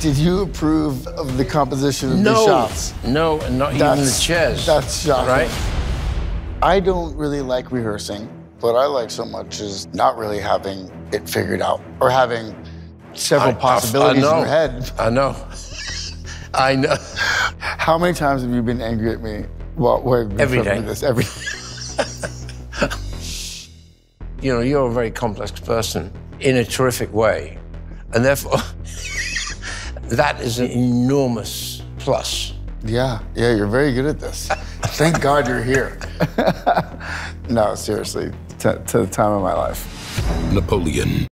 Did you approve of the composition of no, the shots? no, and not even the That's- chairs. that's shocking. Right? I don't really like rehearsing. What I like so much is not really having it figured out or having several I- I- possibilities I in know. your head. I know. I know. How many times have you been angry at me while we've been Every day. This? Every You know, you're a very complex person in a terrific way, and therefore, that is an enormous plus. Yeah, yeah, you're very good at this. Thank God you're here. no, seriously, to, to the time of my life. Napoleon,